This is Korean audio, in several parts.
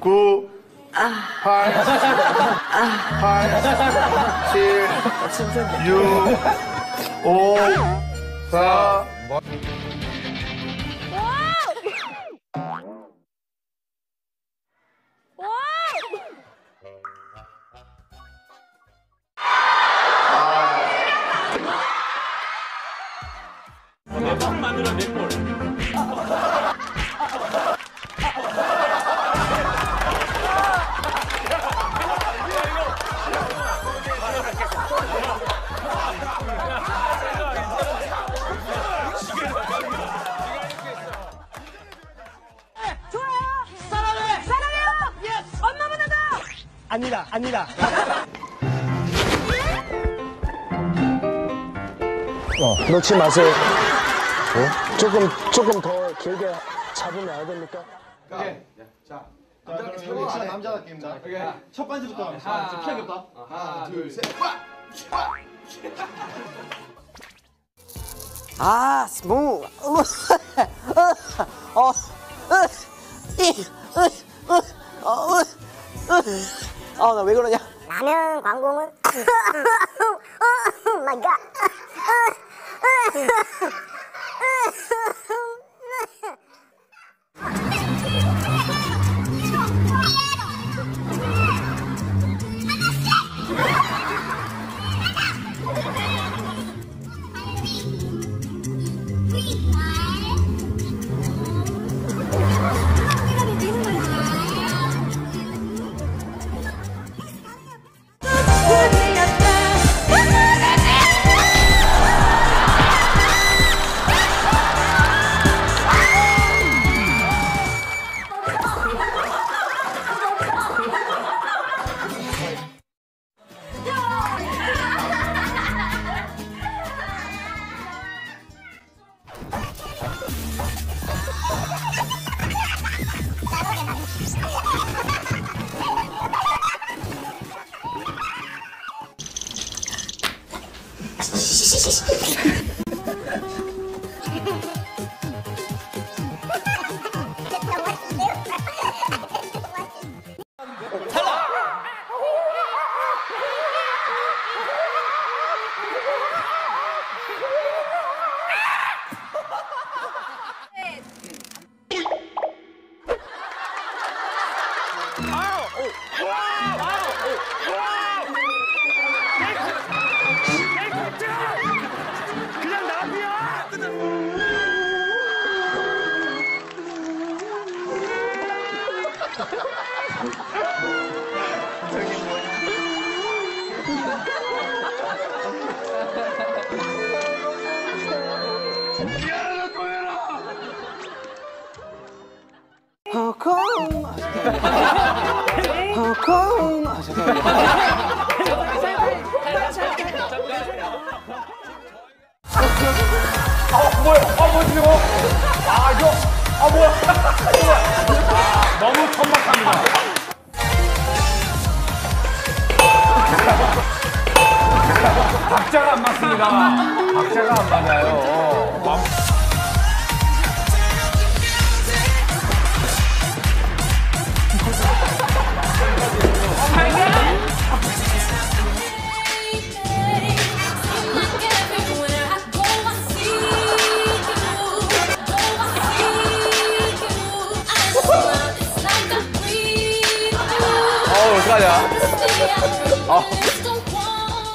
9, 8, 8, 7, 6, 5, 4, 사 아니다, 아니다. 어, 놓지 마세요. 어? 조금, 조금 더 길게 잡으면 안 됩니까? 아, 스무. 어, 으, 이, 으, 으, 어, 으, 으. 아, 나 왜 그러냐? 라면 오 마이 갓 そうそう。 허콩. 허콩. 아, 죄송합니다. 너무 천박합니다. 박자가 안 맞습니다. 박자가 안 맞아요. 하냐?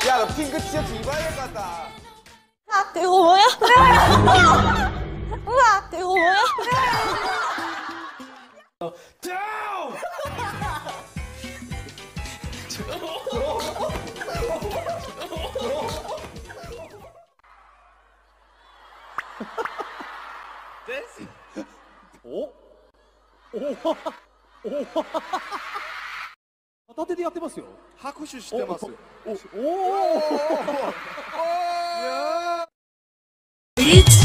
야, 너 핑크 티셔츠 입어야 될 것 같다. 아, 이거 뭐야? 우와, 이거 뭐야? 片手でやってますよ。拍手してますおおおお